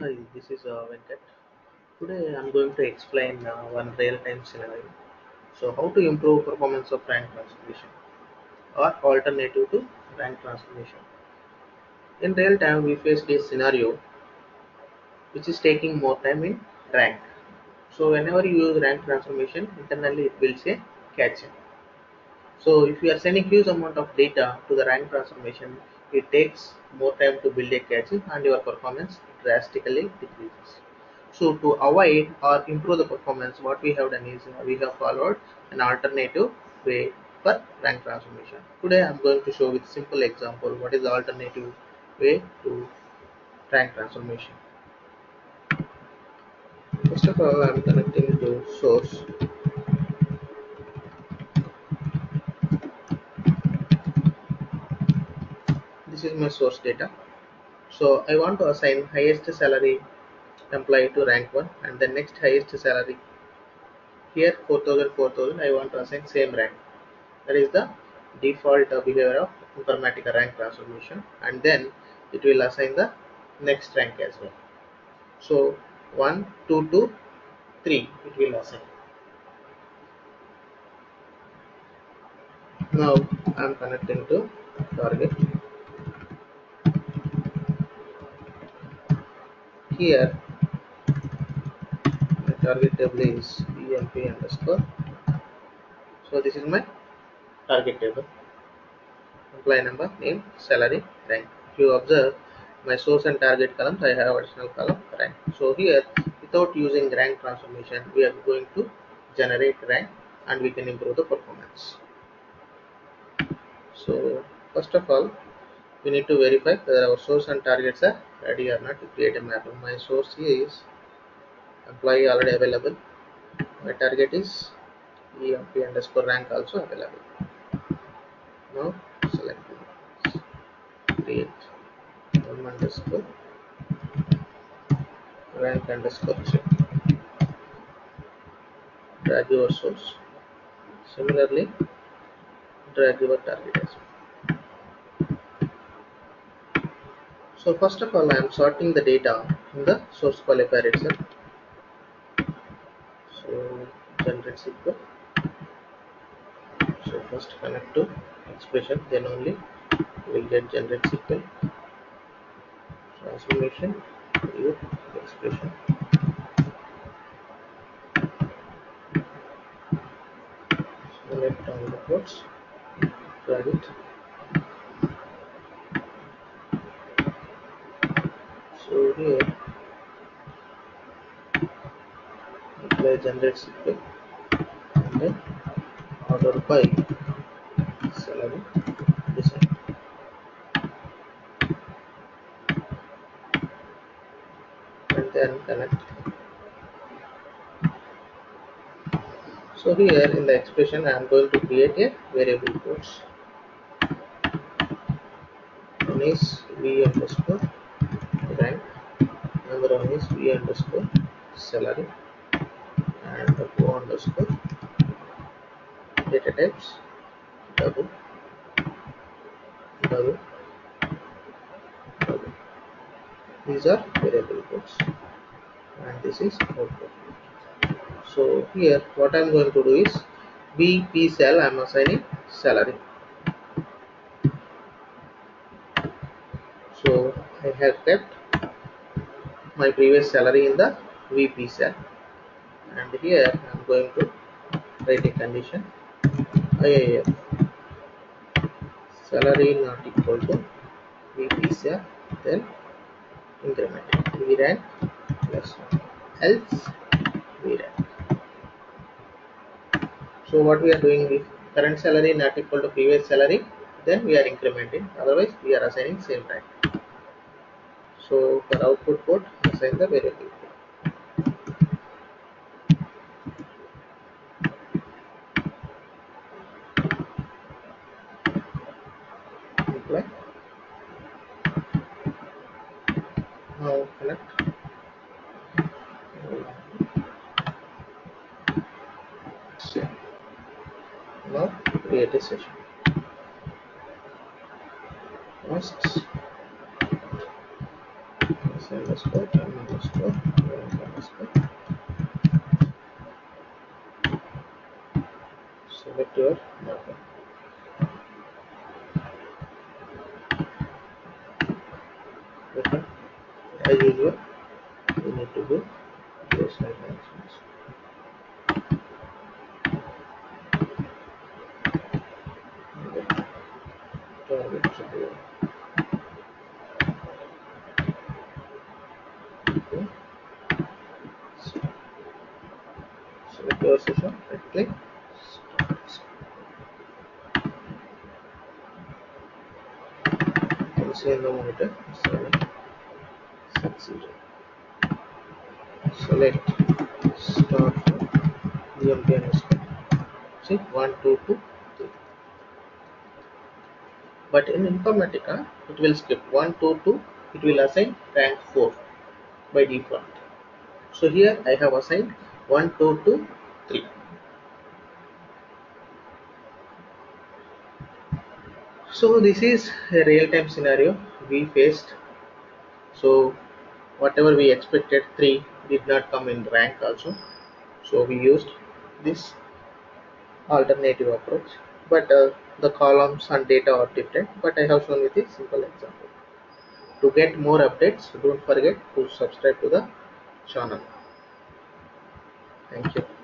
Hi, this is uh, Venkat. Today I'm going to explain uh, one real-time scenario. So how to improve performance of rank transformation or alternative to rank transformation. In real time we face this scenario which is taking more time in rank. So whenever you use rank transformation internally it will say cache. So if you are sending huge amount of data to the rank transformation it takes more time to build a cache and your performance drastically decreases. So to avoid or improve the performance, what we have done is uh, we have followed an alternative way for rank transformation. Today I am going to show with simple example what is the alternative way to rank transformation. First of all, I am connecting to source. This is my source data. So I want to assign highest salary employee to rank 1 and the next highest salary. Here 4000 4000 I want to assign same rank. That is the default behavior of Informatica rank transformation and then it will assign the next rank as well. So 1 2 2 3 it will assign. Now I am connecting to target here. My target table is emp underscore. So this is my target table. Employee number name salary rank. If you observe my source and target columns i have additional column rank. So here without using rank transformation we are going to generate rank and we can improve the performance. So first of all we need to verify whether our source and targets are ready or not to create a map. My source is employee already available. My target is emp underscore rank also available. Now select create num underscore rank underscore check. Drag your source. Similarly drag your target as well so first of all I am sorting the data in the source qualifier itself. So generate SQL. So first connect to expression then only we will get generate SQL. Transformation expression. Select all the ports drag it so here. Apply generate SQL and then order by salary. Design and then connect. So here in the expression I am going to create a variable ports. One is v underscore another one is v underscore salary and o underscore data types double double double. These are variable ports and this is output. So here what i'm going to do is bp cell i'm assigning salary. So i have kept my previous salary in the vp cell and here i'm going to write a condition. Oh, Iif salary not equal to vp cell then increment. V rank plus 1 else v rank. So what we are doing if current salary not equal to previous salary then we are incrementing. Otherwise we are assigning same rank so for output port assign the variable. Session. First underscore m underscore rank underscore select your marker as usual you need to do close like target okay select your session right click see in the monitor 7 succeeded select start from EMP underscore see 1 2 2 3 but in Informatica it will skip. 1 2 2 it will assign rank 4 by default. So here I have assigned 1 2 2 3 so this is a real-time scenario we faced. So whatever we expected 3 did not come in rank also. So we used this alternative approach. But uh, the columns and data are different. But I have shown with a simple example. To get more updates don't forget to subscribe to the channel. Thank you